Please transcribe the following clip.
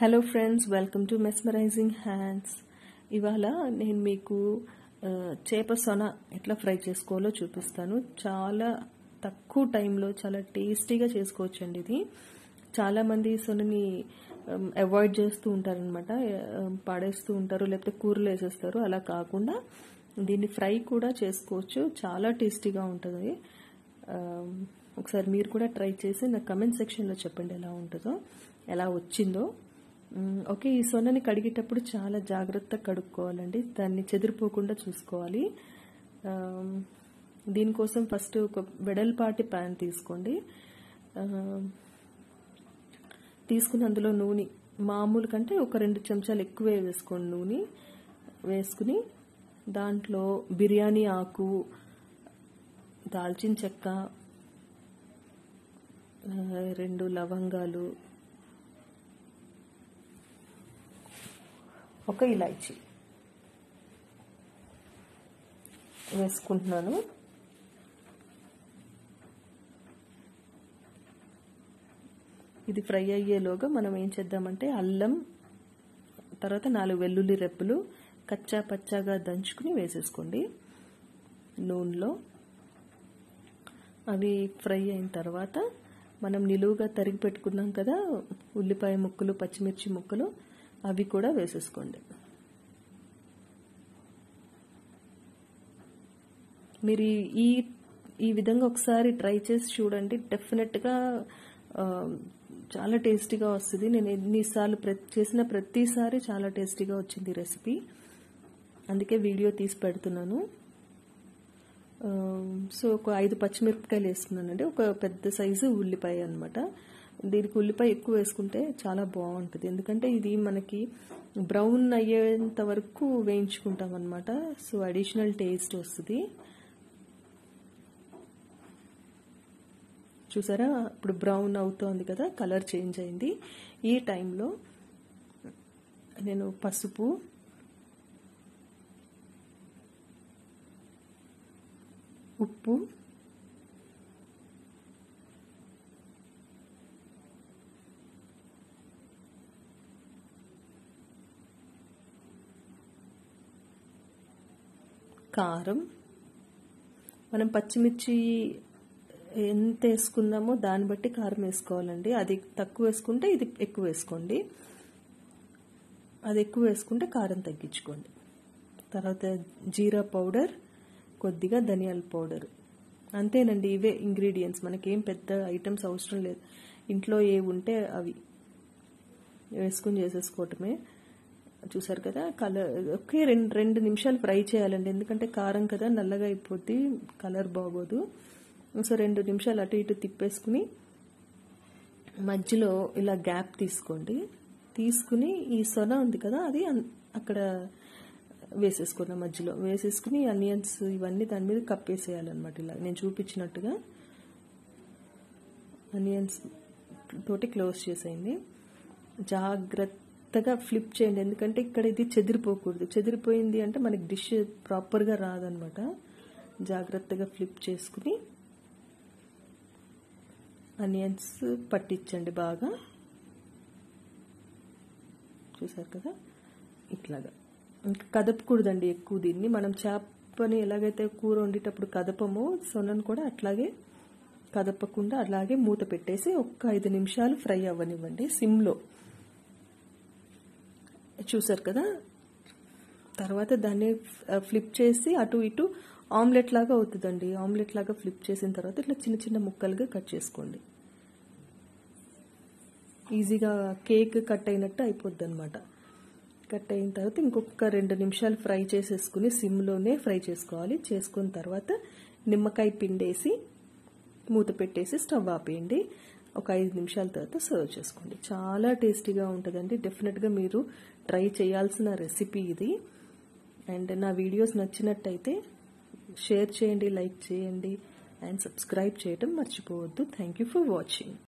Hello friends welcome to mesmerising hands ఇవాళ నేను మీకు చేప సొన ఎట్లా ఫ్రై చేసుకోవాలో చూపిస్తాను. చాలా తక్కువ టైంలో చాలా టేస్టీగా చేసుకోవచ్చండి ఇది. చాలామంది సొనని అవాయిడ్ చేస్తూ ఉంటారనమాట పాడేస్తూ ఉంటారు లేకపోతే కూరలు వేసేస్తారు. అలా కాకుండా దీన్ని ఫ్రై కూడా చేసుకోవచ్చు. చాలా టేస్టీగా ఉంటుంది. ఒకసారి మీరు కూడా ట్రై చేసి నాకు కమెంట్ సెక్షన్లో చెప్పండి ఎలా ఉంటుందో ఎలా వచ్చిందో. ఓకే ఈ సొన్నని కడిగేటప్పుడు చాలా జాగ్రత్తగా కడుక్కోవాలండి. దాన్ని చెదిరిపోకుండా చూసుకోవాలి. దీనికోసం ఫస్ట్ ఒక వెడల్పాటి ప్యాన్ తీసుకోండి. తీసుకుని అందులో నూనె మామూలు కంటే ఒక రెండు చెంచాలు ఎక్కువే వేసుకోండి నూనె వేసుకుని దాంట్లో బిర్యానీ ఆకు దాల్చిన చెక్క రెండు లవంగాలు ఒక ఇలాచి. వేసుకుంటున్నాను. ఇది ఫ్రై అయ్యేలోగా మనం ఏం చేద్దామంటే అల్లం తర్వాత నాలుగు వెల్లుల్లి రెప్పులు కచ్చా పచ్చాగా దంచుకుని వేసేసుకోండి నూనెలో. అవి ఫ్రై అయిన తర్వాత మనం నిలువుగా తరిగి పెట్టుకున్నాం కదా ఉల్లిపాయ ముక్కలు పచ్చిమిర్చి ముక్కలు అవి కూడా వేసేసుకోండి. మీరు ఈ- ఈ విధంగా ఒకసారి ట్రై చేసి చూడండి. డెఫినెట్గా చాలా టేస్టీగా వస్తుంది. నేను ఎన్నిసార్లు ప్రతి చేసిన ప్రతిసారి చాలా టేస్టీగా వచ్చింది రెసిపీ. అందుకే వీడియో తీసి పెడుతున్నాను. సో ఒక ఐదు పచ్చిమిరపకాయలు వేసుకున్నానండి ఒక పెద్ద సైజు ఉల్లిపాయ అనమాట దీనికి ఉల్లిపాయ ఎక్కువ వేసుకుంటే చాలా బాగుంటుంది. ఎందుకంటే ఇది మనకి బ్రౌన్ అయ్యేంత వరకు వేయించుకుంటాం అనమాట సో అడిషనల్ టేస్ట్ వస్తుంది. చూసారా? ఇప్పుడు బ్రౌన్ అవుతోంది కదా కలర్ చేంజ్ అయింది. ఈ టైంలో నేను పసుపు ఉప్పు కారం. మనం పచ్చిమిర్చి ఎంత వేసుకున్నామో దాన్ని బట్టి కారం వేసుకోవాలండి. అది తక్కువ వేసుకుంటే ఇది ఎక్కువ వేసుకోండి. అది ఎక్కువ వేసుకుంటే కారం తగ్గించుకోండి. తర్వాత జీరా పౌడర్ కొద్దిగా ధనియాల పౌడర్. అంతేనండి ఇవే ఇంగ్రీడియంట్స్. మనకేం పెద్ద ఐటమ్స్ అవసరం లేదు. ఇంట్లో ఏ ఉంటే అవి వేసుకుని చేసేసుకోవటమే. చూసారు కదా కలర్ ఒకే రెండు రెండు నిమిషాలు ఫ్రై చేయాలండి. ఎందుకంటే కారం కదా నల్లగా అయిపోద్ది కలర్ బాగోదు. సో రెండు నిమిషాలు అటు ఇటు తిప్పేసుకుని మధ్యలో ఇలా గ్యాప్ తీసుకోండి. తీసుకుని ఈ సొన ఉంది కదా అది అక్కడ వేసేసుకున్న మధ్యలో. వేసేసుకుని అనియన్స్ ఇవన్నీ దాని మీద కప్పేసేయాలన్నమాట ఇలా. నేను చూపించినట్టుగా అనియన్స్ తోటి క్లోజ్ చేసేయండి. జాగ్రత్త జాగ్రత్తగా ఫ్లిప్ చేయండి. ఎందుకంటే ఇక్కడ ఇది చెదిరిపోకూడదు. చెదిరిపోయింది అంటే మనకి డిష్ ప్రాపర్గా రాదనమాట. జాగ్రత్తగా ఫ్లిప్ చేసుకుని అనియన్స్ పట్టించండి బాగా. చూసారు కదా? ఇట్లాగా. ఇంకా కదపకూడదండి ఎక్కువ దీన్ని. మనం చేపని ఎలాగైతే కూర వండేటప్పుడు కదపమో సొనను కూడా అట్లాగే కదపకుండా అలాగే మూత పెట్టేసి ఒక్క ఐదు నిమిషాలు ఫ్రై అవ్వనివ్వండి. సిమ్లో. చూసారు కదా? తర్వాత దాన్ని ఫ్లిప్ చేసి అటు ఇటు ఆమ్లెట్ లాగా అవుతుందండి. ఆమ్లెట్ లాగా ఫ్లిప్ చేసిన తర్వాత ఇట్లా చిన్న చిన్న ముక్కలుగా కట్ చేసుకోండి. ఈజీగా కేక్ కట్ అయినట్టు అయిపోద్ది అనమాట కట్ అయిన తర్వాత ఇంకొక రెండు నిమిషాలు ఫ్రై చేసేసుకుని సిమ్లోనే ఫ్రై చేసుకోవాలి. చేసుకున్న తర్వాత నిమ్మకాయ పిండేసి మూత పెట్టేసి స్టవ్ ఆపేయండి. ఒక ఐదు నిమిషాల తర్వాత సర్వ్ చేసుకోండి. చాలా టేస్టీగా ఉంటుందండి. డెఫినెట్గా మీరు ట్రై చేయాల్సిన రెసిపీ ఇది. అండ్ నా వీడియోస్ నచ్చినట్టయితే షేర్ చేయండి లైక్ చేయండి అండ్ సబ్స్క్రైబ్ చేయటం మర్చిపోవద్దు. Thank you for watching